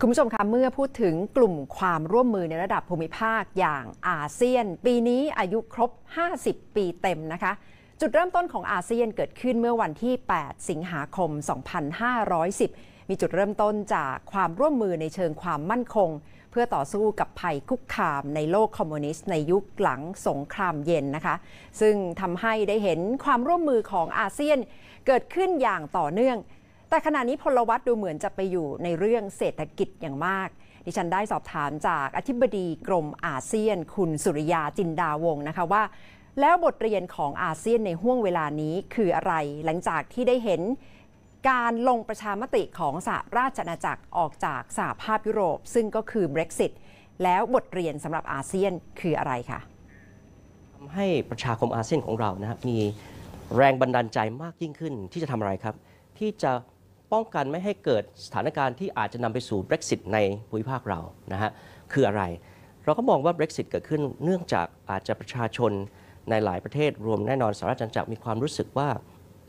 คุณผู้ชมคะเมื่อพูดถึงกลุ่มความร่วมมือในระดับภูมิภาคอย่างอาเซียน ปีนี้อายุครบ 50 ปีเต็มนะคะ จุดเริ่มต้นของอาเซียนเกิดขึ้นเมื่อวันที่ 8 สิงหาคม 2510 มีจุดเริ่มต้นจากความร่วมมือในเชิงความมั่นคง เพื่อต่อสู้กับภัยคุกคามในโลกคอมมิวนิสต์ในยุคหลังสงครามเย็นนะคะ ซึ่งทำให้ได้เห็นความร่วมมือของอาเซียนเกิดขึ้นอย่างต่อเนื่อง แต่ขณะนี้พลวัตดูเหมือนจะไปอยู่ในเรื่องเศรษฐกิจอย่างมาก ดิฉันได้สอบถามจากอธิบดีกรมอาเซียน คุณสุริยาจินดาวงนะคะว่า แล้วบทเรียนของอาเซียนในห่วงเวลานี้คืออะไร หลังจากที่ได้เห็นการลงประชามติของสหราชอาณาจักรออกจากสหภาพยุโรป ซึ่งก็คือ Brexit แล้วบทเรียนสำหรับอาเซียนคืออะไรคะทำให้ประชาคมอาเซียนของเรานะครับมีแรงบันดาลใจมากยิ่งขึ้นที่จะทำอะไรครับ ที่จะ ป้องกันไม่ให้เกิดสถานการณ์ที่อาจจะนำไปสู่ Brexit ในภูมิภาคเรานะฮะคืออะไร เราก็มองว่า Brexit เกิดขึ้นเนื่องจากอาจจะประชาชนในหลายประเทศรวมแน่นอนสหรัฐอเมริกามีความรู้สึกว่า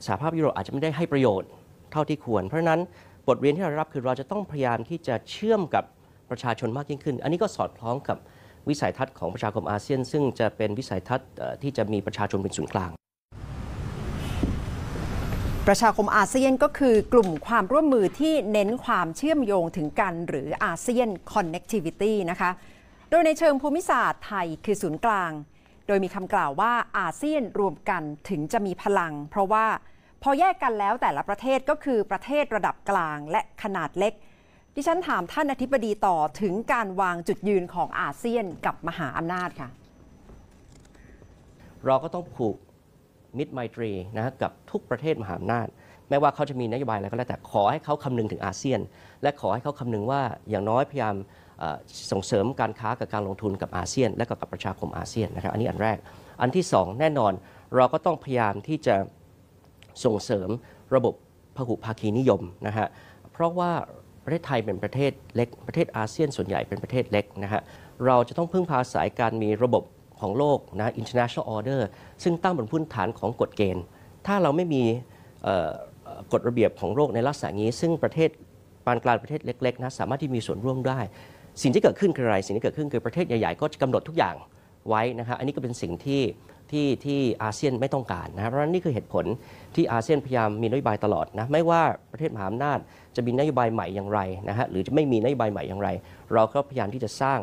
สหภาพยุโรปอาจจะไม่ได้ให้ประโยชน์เท่าที่ควร เพราะนั้นบทเรียนที่เราได้รับคือเราจะต้องพยายามที่จะเชื่อมกับประชาชนมากยิ่งขึ้น อันนี้ก็สอดคล้องกับวิสัยทัศน์ของประชาคมอาเซียน ซึ่งจะเป็นวิสัยทัศน์ที่จะมีประชาชนเป็นศูนย์กลาง ประชาคมอาเซียนก็คือกลุ่มความร่วมมือที่เน้นความเชื่อมโยงถึงกันหรืออาเซียน Connectivity นะคะ โดยในเชิงภูมิศาสตร์ไทยคือศูนย์กลาง โดยมีคำกล่าวว่าอาเซียนรวมกันถึงจะมีพลัง เพราะว่าพอแยกกันแล้วแต่ละประเทศก็คือประเทศระดับกลางและขนาดเล็ก ดิฉันถามท่านอธิบดีต่อถึงการวางจุดยืนของอาเซียนกับมหาอำนาจค่ะ เราก็ต้องผูก มิตรไมตรีนะกับทุกประเทศมหาอำนาจไม่ว่าเขาจะมีนโยบายอะไรก็แล้วแต่ขอให้เขาคำนึงถึงอาเซียน และขอให้เขาคำนึงว่าอย่างน้อยพยายามส่งเสริมการค้ากับการลงทุนกับอาเซียน และก,กับประชาคมอาเซียนนะครับอันนี้อันแรก อันที่สองแน่นอนเราก็ต้องพยายามที่จะส่งเสริมระบบพหุภาคีนิยมนะฮะเพราะว่าประเทศไทยเป็นประเทศเล็กประเทศอาเซียนส่วนใหญ่เป็นประเทศเล็กนะฮะเราจะต้องพึ่งพาสายการมีระบบ ของโลกนะ international order ซึ่งตั้งบนพื้นฐานของกฎเกณฑ์ ถ้าเราไม่มีกฎระเบียบของโลกในลักษณะนี้ ซึ่งประเทศปานกลางประเทศเล็กๆนะสามารถที่มีส่วนร่วมได้ สิ่งที่เกิดขึ้นคืออะไร สิ่งที่เกิดขึ้นคือประเทศใหญ่ๆ ก็จะกำหนดทุกอย่างไว้นะฮะอันนี้ก็เป็นสิ่งที่ที่ที่อาเซียนไม่ต้องการนะครับเพราะฉะนั้นนี่คือเหตุผลที่อาเซียนพยายามมีนโยบายตลอดนะไม่ว่าประเทศมหาอำนาจจะมีนโยบายใหม่อย่างไรนะฮะหรือจะไม่มีนโยบายใหม่อย่างไร เราก็พยายามที่จะสร้าง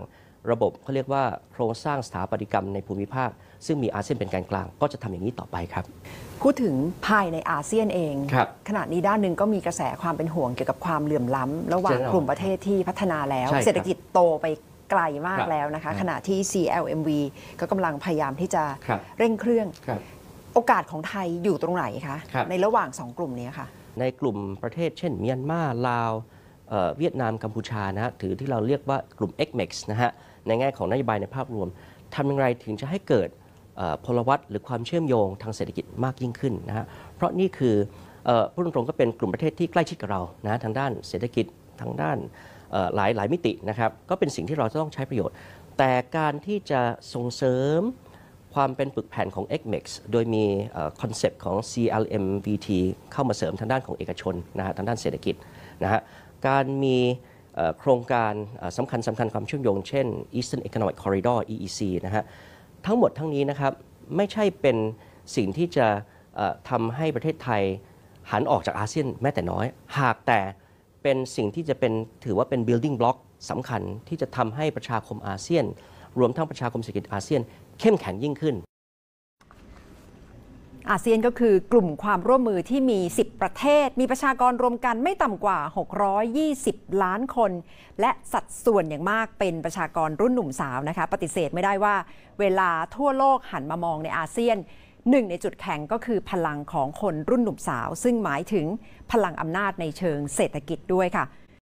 ระบบเขาเรียกว่าโครงสร้างสถาปัตยกรรมในภูมิภาค ซึ่งมีอาเซียนเป็นแกนกลาง ก็จะทำอย่างนี้ต่อไปครับ พูดถึงภายในอาเซียนเองครับขณะนี้ด้านหนึ่งก็มีกระแสความเป็นห่วงเกี่ยวกับความเหลื่อมล้ำระหว่างใช่ครับกลุ่มประเทศที่พัฒนาแล้วใช่ครับเศรษฐกิจโตไปไกลมากครับแล้วนะคะครับขณะที่ CLMV ก็กำลังพยายามที่จะครับเร่งเครื่องครับโอกาสของไทยอยู่ตรงไหนคะครับในระหว่างสองกลุ่มนี้ค่ะในกลุ่มประเทศเช่นเมียนมาลาวเอ่อเวียดนามกัมพูชานะฮะถือที่เราเรียกว่ากลุ่ม XMEX นะฮะ ในแง่ของนโยบายในภาพรวมทำอย่างไรถึงจะให้เกิดพลวัตหรือความเชื่อมโยงทางเศรษฐกิจมากยิ่งขึ้นนะฮะเพราะนี่คือเอ่อพูดตรงๆก็เป็นกลุ่มประเทศที่ใกล้ชิดกับเรานะทางด้านเศรษฐกิจทางด้านหลายหลายมิตินะครับก็เป็นสิ่งที่เราจะต้องใช้ประโยชน์ แต่การที่จะส่งเสริมความเป็นปึกแผ่นของ ACMECS โดยมี concept ของ CLMVT เข้ามาเสริมทางด้านของเอกชนนะฮะทางด้านเศรษฐกิจนะฮะการมี โครงการสำคัญสำคัญความเชื่อมโยงเช่น Eastern Economic Corridor EEC นะฮะทั้งหมดทั้งนี้นะครับไม่ใช่เป็นสิ่งที่จะทำให้ประเทศไทยหันออกจากอาเซียนแม้แต่น้อย หากแต่เป็นสิ่งที่จะเป็นถือว่าเป็น building block สำคัญที่จะทำให้ประชาคมอาเซียน รวมทั้งประชาคมเศรษฐกิจอาเซียน เข้มแข็งยิ่งขึ้น อาเซียนก็คือกลุ่มความร่วมมือที่มี 10 ประเทศ มีประชากรรวมกันไม่ต่ำกว่า 620 ล้านคน และสัดส่วนอย่างมากเป็นประชากรรุ่นหนุ่มสาวนะคะ ปฏิเสธไม่ได้ว่า เวลาทั่วโลกหันมามองในอาเซียนหนึ่งในจุดแข็งก็คือพลังของคนรุ่นหนุ่มสาว ซึ่งหมายถึงพลังอำนาจในเชิงเศรษฐกิจด้วยค่ะ